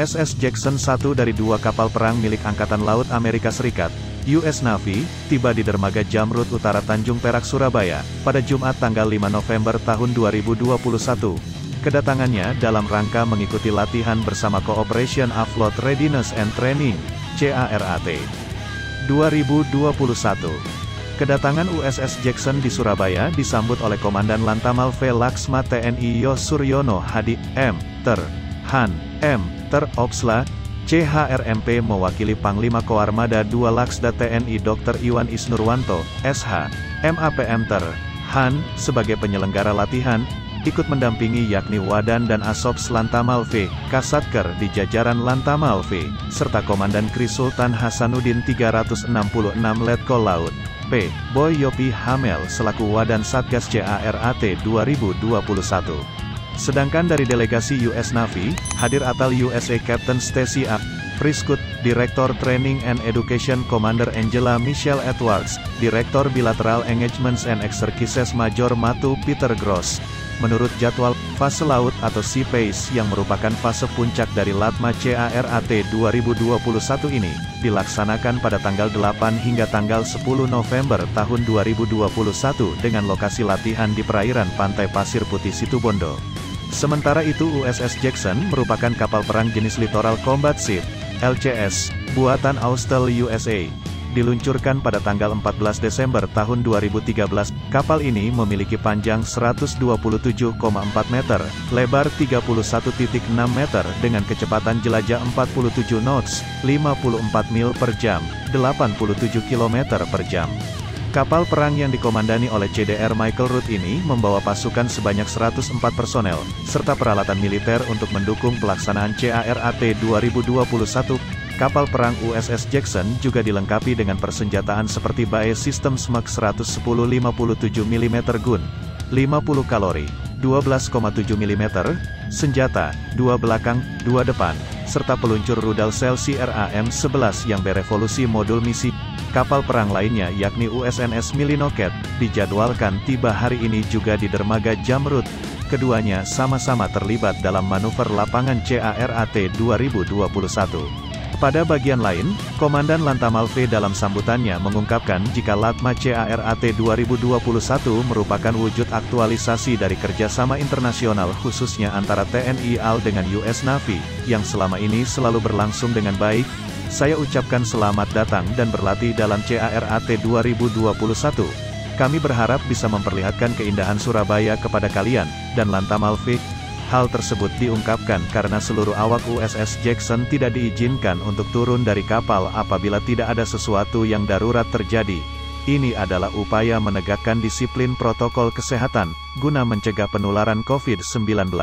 USS Jackson satu dari dua kapal perang milik Angkatan Laut Amerika Serikat, US Navy, tiba di dermaga Jamrut Utara Tanjung Perak Surabaya, pada Jumat tanggal 5 November tahun 2021. Kedatangannya dalam rangka mengikuti latihan bersama Cooperation Afloat Readiness and Training, CARAT. 2021 Kedatangan USS Jackson di Surabaya disambut oleh Komandan Lantamal V. Laksma TNI Yos Suryono Hadi, M. Ter. Han, M. Ter. Opsla, CHRMP mewakili Panglima Koarmada 2 Laksda TNI Dr. Iwan Isnurwanto, SH, MAPM Ter. Han, sebagai penyelenggara latihan, ikut mendampingi yakni Wadan dan Asops Lantamal V, Kasatker di jajaran Lantamal V, serta Komandan Kri Sultan Hasanuddin 366 Letkol Laut, P. Boy Yopi Hamel selaku Wadan Satgas CARAT 2021. Sedangkan dari delegasi US Navy, hadir Atal USA Captain Stacy A. Priskut, Direktur Training and Education Commander Angela Michelle Edwards, Direktur Bilateral Engagements and Exercises Major Matu Peter Gross. Menurut jadwal, fase laut atau Sea Pace yang merupakan fase puncak dari Latma CARAT 2021 ini, dilaksanakan pada tanggal 8 hingga tanggal 10 November tahun 2021 dengan lokasi latihan di perairan Pantai Pasir Putih Situbondo. Sementara itu USS Jackson merupakan kapal perang jenis Littoral Combat Ship, LCS, buatan Austal USA. Diluncurkan pada tanggal 14 Desember tahun 2013, kapal ini memiliki panjang 127,4 meter, lebar 31.6 meter dengan kecepatan jelajah 47 knots, 54 mil per jam, 87 km per jam. Kapal perang yang dikomandani oleh CDR Michael Root ini membawa pasukan sebanyak 104 personel, serta peralatan militer untuk mendukung pelaksanaan CARAT 2021. Kapal perang USS Jackson juga dilengkapi dengan persenjataan seperti BAE System SMAC 110 57 mm Gun, 50 kalori, 12,7 mm, senjata, dua belakang, dua depan, serta peluncur rudal sel CRAM-11 yang berevolusi modul misi Kapal perang lainnya yakni USNS Milinoket, dijadwalkan tiba hari ini juga di dermaga Jamrut. Keduanya sama-sama terlibat dalam manuver lapangan CARAT 2021. Pada bagian lain, Komandan Lantamal V dalam sambutannya mengungkapkan jika Latma CARAT 2021 merupakan wujud aktualisasi dari kerjasama internasional khususnya antara TNI AL dengan US Navy, yang selama ini selalu berlangsung dengan baik, saya ucapkan selamat datang dan berlatih dalam CARAT 2021. Kami berharap bisa memperlihatkan keindahan Surabaya kepada kalian, dan Lantam Alfik. Hal tersebut diungkapkan karena seluruh awak USS Jackson tidak diizinkan untuk turun dari kapal apabila tidak ada sesuatu yang darurat terjadi. Ini adalah upaya menegakkan disiplin protokol kesehatan, guna mencegah penularan COVID-19.